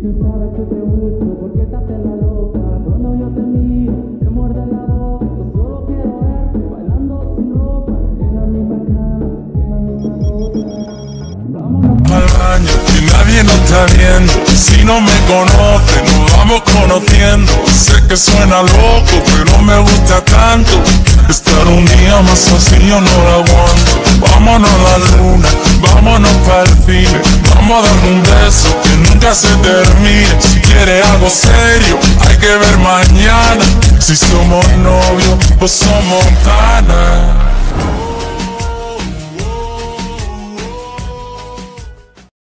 Tú sabes que te gusto porque te haces la loca. Cuando yo te miro, te muerde la boca. Yo solo quiero verte bailando sin ropa. En la misma cama. Vámonos. al baño y nadie nos está viendo. Si no me conoce, nos vamos conociendo. Sé que suena loco, pero me gusta tanto. Estar un día más así yo no lo aguanto. Vámonos a la luna, vámonos para el cine. Vamos a darle un beso nunca se termine. Si quiere algo serio, hay que ver mañana. Si somos novios, pues somos panas.